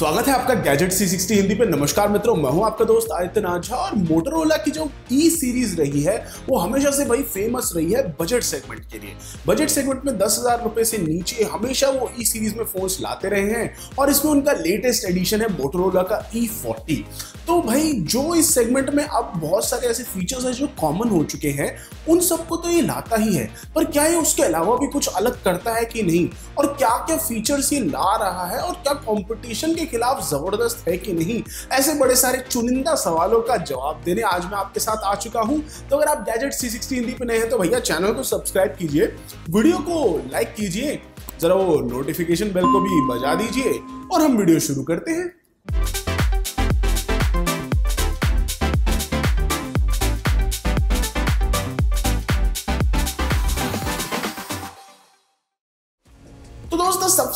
स्वागत है आपका गैजेट C60 हिंदी पे। नमस्कार मित्रों, मैं हूँ आपका दोस्त आदित्य नाझा और मोटरोला की जो ई सीरीज़ रही है, वो हमेशा से भाई फ़ेमस रही है बजट सेगमेंट के लिए। बजट सेगमेंट में दस हज़ार रुपए से नीचे हमेशा वो ई सीरीज़ में फोन्स लाते रहे हैं और इसमें उनका लेटेस्ट एडिशन है मोटरोला का ई फोर्टी तो भाई, जो इस सेगमेंट में अब बहुत सारे ऐसे फीचर्स हैं जो कॉमन हो चुके हैं, उन सबको तो ये लाता ही है। पर क्या ये उसके अलावा भी कुछ अलग करता है कि नहीं? और क्या क्या फीचर्स ये ला रहा है और क्या कॉम्पिटिशन के खिलाफ ज़बरदस्त है कि नहीं? ऐसे बड़े सारे चुनिंदा सवालों का जवाब देने आज मैं आपके साथ आ चुका हूँ। तो अगर आप गैजेट सी सिक्सटी हिंदी पे नए हैं तो भैया चैनल को सब्सक्राइब कीजिए, वीडियो को लाइक कीजिए, जरा वो नोटिफिकेशन बेल को भी बजा दीजिए, और हम वीडियो शुरू करते हैं।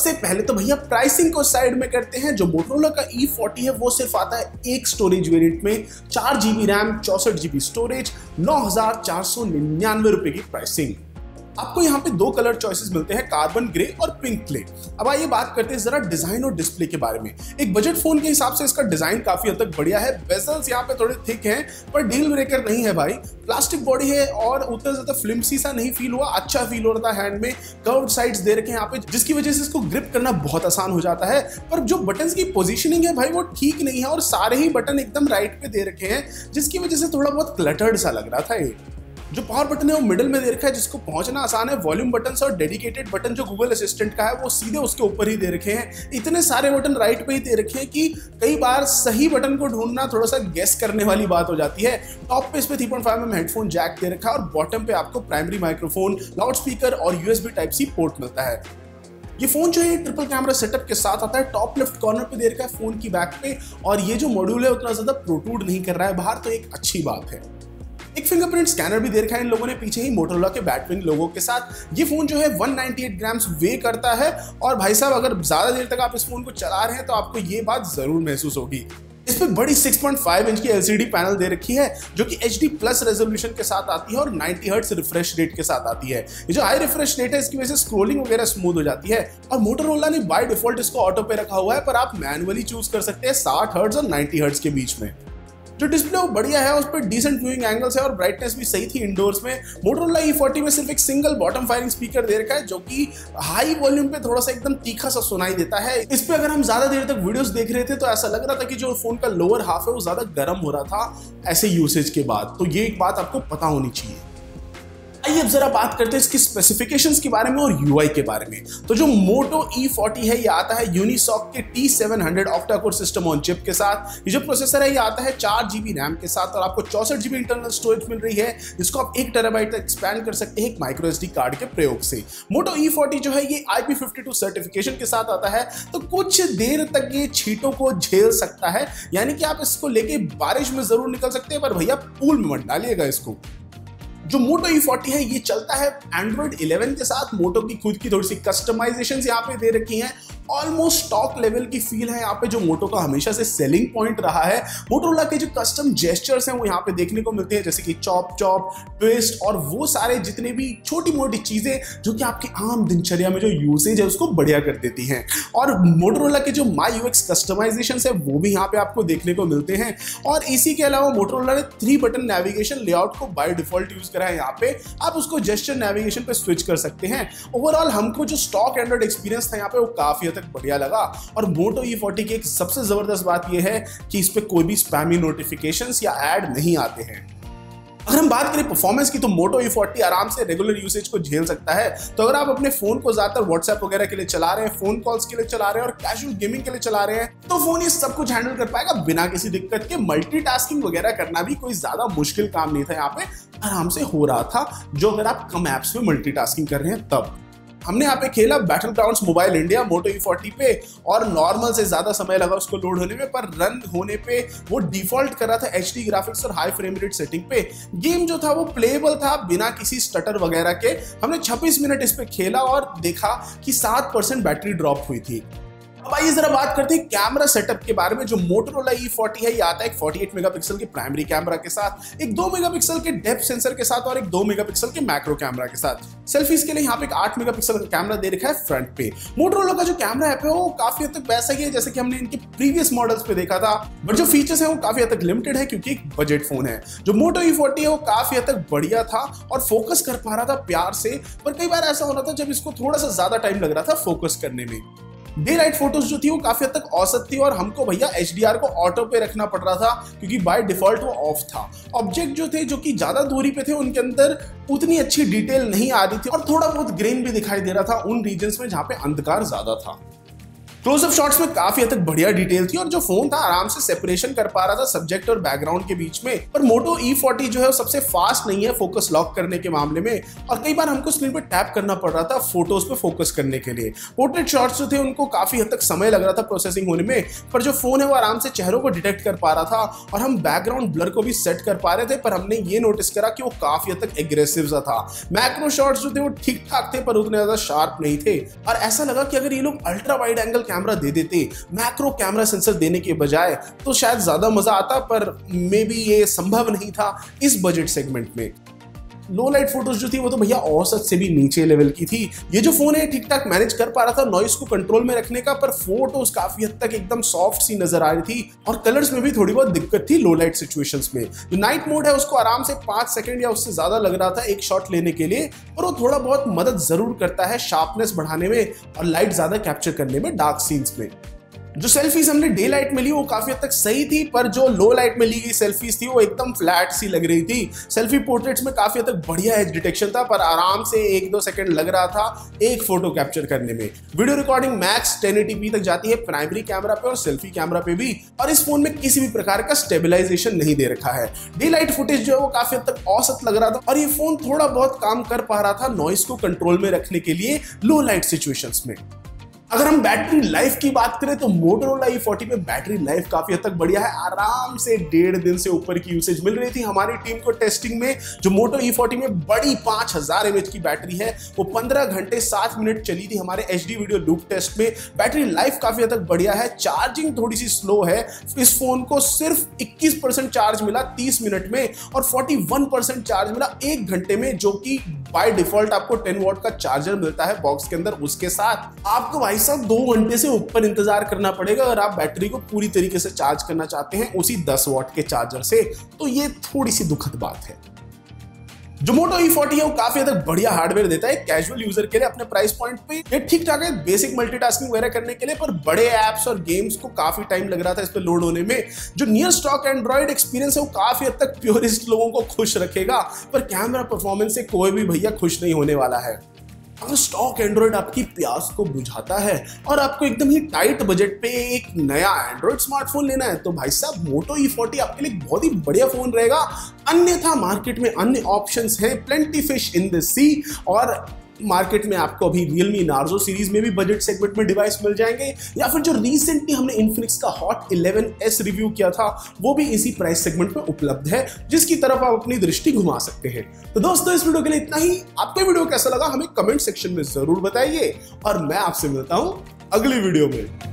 सबसे पहले तो भैया प्राइसिंग को साइड में करते हैं। जो मोटरोला का ई e फोर्टी है, वो सिर्फ़ आता है एक स्टोरेज वेरिएंट में। चार जीबी रैम चौसठ जीबी स्टोरेज नौ हज़ार चार सौ निन्यानवे रुपए की प्राइसिंग आपको यहाँ पे दो कलर चॉइसेस मिलते हैं कार्बन ग्रे और पिंक क्ले अब आइए बात करते हैं जरा डिज़ाइन और डिस्प्ले के बारे में. एक बजट फ़ोन के हिसाब से इसका डिज़ाइन काफ़ी हद तक बढ़िया है. बेजल्स यहाँ पे थोड़े थिक हैं, पर डील ब्रेकर नहीं है भाई. प्लास्टिक बॉडी है और उतना ज़्यादा फिल्मसी सा नहीं फील हुआ. अच्छा फील हो रहा था हैंड में. कर्व साइड्स दे रखे हैं यहाँ पे, जिसकी वजह से इसको ग्रिप करना बहुत आसान हो जाता है. पर जो बटन की पोजिशनिंग है भाई, वो ठीक नहीं है और सारे ही बटन एकदम राइट पे दे रखे हैं, जिसकी वजह से थोड़ा बहुत क्लटर्ड सा लग रहा था ये. जो पावर बटन है वो मिडिल में दे रखा है, जिसको पहुँचना आसान है। वॉल्यूम बटन और डेडिकेटेड बटन जो गूगल असिस्टेंट का है, वो सीधे उसके ऊपर ही दे रखे हैं। इतने सारे बटन राइट पे ही दे रखे हैं कि कई बार सही बटन को ढूंढना थोड़ा सा गेस करने वाली बात हो जाती है। टॉप पे इस पे थ्री पॉइंट फाइव में हेडफोन जैक दे रखा है और बॉटम पे आपको प्राइमरी माइक्रोफोन लाउड स्पीकर और यूएसबी टाइप सी पोर्ट मिलता है। ये फ़ोन जो है ट्रिपल कैमरा सेटअप के साथ आता है। टॉप लेफ़्ट कॉर्नर पे दे रखा है फ़ोन की बैक पे और ये जो मॉड्यूल है, उतना ज़्यादा प्रोटूड नहीं कर रहा है। बाहर तो एक अच्छी बात है। एक फिंगरप्रिंट स्कैनर भी दे रखा है। इन लोगों ने पीछे ही मोटरोला के बैटविंग लोगों के साथ। ये फ़ोन जो है 198 ग्राम्स वे करता है। और भाई साहब, अगर ज़्यादा देर तक आप इस फ़ोन को चला रहे हैं तो आपको ये बात ज़रूर महसूस होगी। इस पर बड़ी 6.5 इंच की एलसीडी पैनल दे रखी है, जो कि एच प्लस रेजोल्यूशन के साथ आती है और 90 हर्ट्ज रिफ्रेश रेट के साथ आती है। ये जो हाई रिफ्रेश रेट है, इसकी वजह से स्क्रोलिंग वगैरह स्मूथ हो जाती है। और मोटरोला ने बाय डिफ़ॉल्ट इसको ऑटो पे रखा हुआ है, पर आप मैनुअली चूज़ कर सकते हैं साठ हर्ट्स और नाइनटी हर्ट्स के बीच में। जो डिस्प्ले वो बढ़िया है, उस पर डिसेंट व्यूइंग एंगल्स है और ब्राइटनेस भी सही थी इंडोर्स में। मोटरोला ई फोर्टी में सिर्फ़ एक सिंगल बॉटम फायरिंग स्पीकर दे रखा है, जो कि हाई वॉल्यूम पे थोड़ा सा एकदम तीखा सा सुनाई देता है। इस पर अगर हम ज़्यादा देर तक वीडियोस देख रहे थे तो ऐसा लग रहा था कि जो फ़ोन का लोअर हाफ़ है, वो ज़्यादा गर्म हो रहा था, ऐसे यूसेज के बाद। तो ये एक बात आपको पता होनी चाहिए। आइए अब जरा बात करते हैं इसकी स्पेसिफिकेशंस के बारे में और यूआई के बारे में। तो जो मोटो ई फोर्टी है, ये आता है यूनिसॉक के T seven hundred octa core system on chip के साथ। ये जो प्रोसेसर है, ये आता है चार जीबी रैम के साथ और आपको चौसठ जीबी इंटरनल स्टोरेज मिल रही है, जिसको आप एक टेराबाइट तक एक्सपैंड कर सकते हैं एक माइक्रो एस कार्ड के प्रयोग से। मोटो ई फोर्टी जो है, ये आई पी सर्टिफिकेशन के साथ आता है। तो कुछ देर तक ये छीटों को झेल सकता है, यानी कि आप इसको लेके बारिश में ज़रूर निकल सकते हैं, पर भैया, पूल में मत डालिएगा इसको। जो मोटो ई फोर्टी है, ये चलता है एंड्रॉइड 11 के साथ। मोटो की खुद की थोड़ी सी कस्टमाइजेशन यहाँ पे दे रखी हैं। ऑलमोस्ट स्टॉक लेवल की फील है यहाँ पे जो मोटो का हमेशा से सेलिंग पॉइंट रहा है। मोटोरोला के जो कस्टम जेस्टर्स हैं वो यहाँ पे देखने को मिलते हैं, जैसे कि चॉप चॉप ट्विस्ट और वो सारे जितने भी छोटी मोटी चीज़ें जो कि आपकी आम दिनचर्या में जो यूसेज है उसको बढ़िया कर देती हैं। और मोटोरोला के जो माई यू कस्टमाइजेशन है, वो भी यहाँ पे आपको देखने को मिलते हैं। और इसी के अलावा मोटोरोला ने थ्री बटन नेविगेशन लेआउट को बाय डिफ़ॉल्ट यूज़ करा है यहाँ पे। आप उसको जेस्टर नेविगेशन पे स्विच कर सकते हैं। ओवरऑल हमको जो स्टॉक एंड्रॉइड एक्सपीरियंस था यहाँ पे वो काफ़ी तक बढ़िया लगा। और मोटो ई फोर्टी की एक सबसे ज़बरदस्त बात यह है कि इस पर कोई भी स्पैमी नोटिफिकेशन या एड नहीं आते हैं। अगर हम बात करें परफॉर्मेंस की तो मोटो ई फोर्टी आराम से रेगुलर यूसेज को झेल सकता है। तो अगर आप अपने फ़ोन को ज़्यादातर व्हाट्सएप वगैरह के लिए चला रहे हैं फ़ोन कॉल्स के लिए चला रहे हैं और कैजुअल गेमिंग के लिए चला रहे हैं तो फ़ोन ये सब कुछ हैंडल कर पाएगा बिना किसी दिक्कत के। मल्टीटास्किंग वगैरह करना भी कोई ज़्यादा मुश्किल काम नहीं था यहाँ पे। आराम से हो रहा था, जो अगर आप कम एप्स में मल्टीटास्किंग कर रहे हैं, तब। हमने यहाँ पे खेला battle ground mobile India Moto E forty पे, और नॉर्मल से ज़्यादा समय लगा उसको लोड होने में, पर रन होने पे वो डिफ़ॉल्ट कर रहा था HD ग्राफिक्स और हाई फ्रेम रेट सेटिंग पे। गेम जो था वो प्लेबल था बिना किसी स्टटर वगैरह के। हमने 26 मिनट इस पे खेला और देखा कि सात परसेंट बैटरी ड्रॉप हुई थी। अब आइए जरा बात करते हैं कैमरा सेटअप के बारे में, जो मोटरोला E40 है, ये आता है एक 48 मेगापिक्सल के प्राइमरी कैमरा के साथ, एक 2 मेगापिक्सल के डेप्थ सेंसर के साथ और एक 2 मेगापिक्सल के मैक्रो कैमरा के साथ। सेल्फीज के लिए यहाँ पे एक 8 मेगापिक्सल का कैमरा दे रखा है फ्रंट पे। मोटरोला का जो कैमरा है, वो काफ़ी हद तक वैसा ही है जैसे कि हमने इनके प्रीवियस मॉडल्स पे देखा था बट जो फीचर्स है वो काफ़ी हद तक लिमिटेड है क्योंकि एक बजट फ़ोन है। जो मोटो E40 है, वो काफ़ी हद तक बढ़िया था और फोकस कर पा रहा था प्यार से, पर कई बार ऐसा होना था जब इसको थोड़ा सा ज़्यादा टाइम लग रहा था फोकस करने में। डे लाइट फ़ोटोज़ जो थी वो काफ़ी हद तक औसत थी और हमको भैया एचडीआर को ऑटो पे रखना पड़ रहा था क्योंकि बाय डिफ़ॉल्ट वो ऑफ़ था। ऑब्जेक्ट जो थे, जो कि ज़्यादा दूरी पे थे, उनके अंदर उतनी अच्छी डिटेल नहीं आ रही थी और थोड़ा बहुत ग्रेन भी दिखाई दे रहा था उन रीजन में जहाँ पे अंधकार ज़्यादा था। क्लोजअप शॉट्स में काफ़ी हद तक बढ़िया डिटेल थी और जो फ़ोन था, आराम से सेपरेशन कर पा रहा था सब्जेक्ट और बैकग्राउंड के बीच में। पर मोटो E40 जो है, वो सबसे फास्ट नहीं है फोकस लॉक करने के मामले में। और कई बार हमको स्क्रीन पे टैप करना पड़ रहा था फ़ोटोज़ पे फोकस करने के लिए। पोर्ट्रेट शॉट्स जो थे, उनको काफ़ी हद तक समय लग रहा था प्रोसेसिंग होने में, पर जो फ़ोन है, वो आराम से चेहरों को डिटेक्ट कर पा रहा था और हम बैकग्राउंड ब्लर को भी सेट कर पा रहे थे, पर हमने ये नोटिस करा कि वो काफ़ी हद तक एग्रेसिव सा था। मैक्रो शॉट्स जो थे, वो ठीक ठाक थे, पर उतने ज़्यादा शार्प नहीं थे। और ऐसा लगा कि अगर ये लोग अल्ट्रा वाइड एंगल कैमरा दे देते मैक्रो कैमरा सेंसर देने के बजाय तो शायद ज़्यादा मज़ा आता, पर मे बी ये संभव नहीं था इस बजट सेगमेंट में। लो लाइट फ़ोटोज़ जो थी, वो तो भैया औसत से भी नीचे लेवल की थी। ये जो फ़ोन है ठीक ठाक मैनेज कर पा रहा था नॉइस को कंट्रोल में रखने का, पर फ़ोटोज़ काफ़ी हद तक एकदम सॉफ्ट सी नज़र आ रही थी और कलर्स में भी थोड़ी बहुत दिक्कत थी लो लाइट सिचुएशंस में। जो नाइट मोड है, उसको आराम से पाँच सेकेंड या उससे ज़्यादा लग रहा था एक शॉट लेने के लिए, और वो थोड़ा बहुत मदद ज़रूर करता है शार्पनेस बढ़ाने में और लाइट ज़्यादा कैप्चर करने में डार्क सीन्स में। जो सेल्फीज हमने डे लाइट में ली, वो काफ़ी हद तक सही थी, पर जो लो लाइट में ली गई सेल्फीज थी, वो एकदम फ्लैट सी लग रही थी। सेल्फी पोर्ट्रेट्स में काफ़ी हद तक बढ़िया एज डिटेक्शन था, पर आराम से एक दो सेकंड लग रहा था एक फ़ोटो कैप्चर करने में। वीडियो रिकॉर्डिंग मैक्स टेन तक जाती है प्राइमरी कैमरा पे और सेल्फी कैमरा पे भी, और इस फ़ोन में किसी भी प्रकार का स्टेबिलाईजेशन नहीं दे रखा है। डे लाइट फुटेज जो है वो काफ़ी हद तक औसत लग रहा था, और ये फ़ोन थोड़ा बहुत काम कर पा रहा था नॉइस को कंट्रोल में रखने के लिए लो लाइट सिचुएशंस में। अगर हम बैटरी लाइफ की बात करें तो मोटरोला E40 में बैटरी लाइफ काफ़ी हद तक बढ़िया है। आराम से डेढ़ दिन से ऊपर की यूसेज मिल रही थी। हमारी टीम को टेस्टिंग में जो मोटो E40 में बड़ी पाँच हज़ार एमएच की बैटरी है, वो पंद्रह घंटे सात मिनट चली थी हमारे H D video loop test में। बैटरी लाइफ काफ़ी हद तक बढ़िया है। चार्जिंग थोड़ी सी स्लो है। इस फ़ोन को सिर्फ़ इक्कीस चार्ज मिला तीस मिनट में और फोर्टी चार्ज मिला एक घंटे में, जो कि बाय डिफ़ॉल्ट आपको 10 वॉट का चार्जर मिलता है बॉक्स के अंदर, उसके साथ आपको भाई साहब दो घंटे से ऊपर इंतज़ार करना पड़ेगा। अगर आप बैटरी को पूरी तरीके से चार्ज करना चाहते हैं, उसी 10 वॉट के चार्जर से तो ये थोड़ी सी दुखद बात है। जो मोटो E40 है, वो काफ़ी हद बढ़िया हार्डवेयर देता है कैजुअल यूज़र के लिए अपने प्राइस पॉइंट पे। ये ठीक ठाक है बेसिक मल्टीटास्किंग वगैरह करने के लिए, पर बड़े एप्स और गेम्स को काफ़ी टाइम लग रहा था इस पर लोड होने में। जो नियर स्टॉक एंड्रॉइड एक्सपीरियंस है, वो काफ़ी हद तक प्योरिस्ट लोगों को खुश रखेगा, पर कैमरा परफॉर्मेंस से कोई भी भैया खुश नहीं होने वाला है। अगर स्टॉक एंड्रॉइड आपकी प्यास को बुझाता है और आपको एकदम ही टाइट बजट पे एक नया एंड्रॉइड स्मार्टफ़ोन लेना है। तो भाई साहब मोटो ई फोर्टी आपके लिए बहुत ही बढ़िया फ़ोन रहेगा। अन्यथा मार्केट में अन्य ऑप्शंस हैं। Plenty fish in the sea और मार्केट में आपको अभी रियलमी नार्जो सीरीज़ में भी बजट सेगमेंट में डिवाइस मिल जाएँगे, या फिर जो रिसेंटली हमने इन्फिनिक्स का हॉट 11s रिव्यू किया था, वो भी इसी प्राइस सेगमेंट में उपलब्ध है, जिसकी तरफ़ आप अपनी दृष्टि घुमा सकते हैं। तो दोस्तों, इस वीडियो के लिए इतना ही। आपको वीडियो कैसा लगा, हमें कमेंट सेक्शन में ज़रूर बताइए। और मैं आपसे मिलता हूँ अगली वीडियो में।